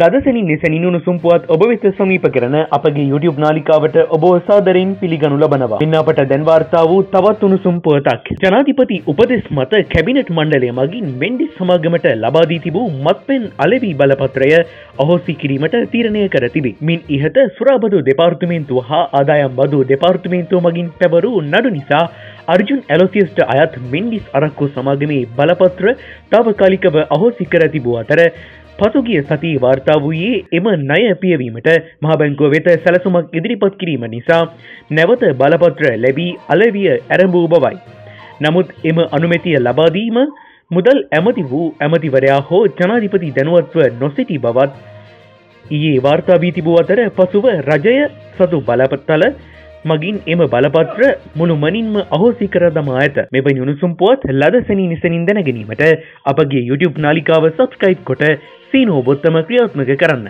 ගදසනින් නිසැනින් උණුසුම් පුවත් ඔබ වෙත සමීප කරන අපගේ YouTube නාලිකාවට ඔබ සාදරයෙන් පිළිගනු ලබනවා. මෙන්න අපට දැන් වාර්තා වූ තවත් උණුසුම් පුවතක්. ජනාධිපති උපදෙස් මත කැබිනට් මණ්ඩලය මගින් මෙන්ඩිස් සමාගමට ලබා දී තිබූ මත්පෙන් අලෙවි බලපත්‍රය අහෝසි කිරීමට තීරණය කර තිබේ. මින් ඉහත සුරාබදු දෙපාර්තමේන්තුව හා ආදායම් බදු දෙපාර්තමේන්තුව මගින් පැවරූ නඩු නිසා අර්ජුන් ඇලොසියස්ට අයත් මෙන්ඩිස් අරක්කු සමාගමේ බලපත්‍ර තාවකාලිකව අහෝසි කර තිබූ අතර පසුගිය සති වාර්තා වූයේ එම ණය පියවීමට මහබැංකුව වෙත සැලසුමක් ඉදිරිපත් කිරීම නිසා නැවත බලපත්‍ර ලැබී අලවිය ඇරඹූ බවයි. නමුත් එම අනුමැතිය ලබාදීම මුදල් ඇමති වූ ඇමතිවරයා හෝ ජනාධිපති දැනුවත්ව නොසිටි බවත් ඊයේ වාර්තාාවී තිබූ අතර පසුව රජය සතු බලපත්තල මගින් එම බලපත්‍ර මුළු මනින්ම අහෝසි කර දමා ඇත. මෙබ යුණුසුම් පුවත් ලදසැනි නිසනින් දැනගැනීමට අපගේ YouTube නාලිකාව සබස්ක්‍රයිබ් කොට සීනෝ බොත්තම ක්‍රියාත්මක කරන්න.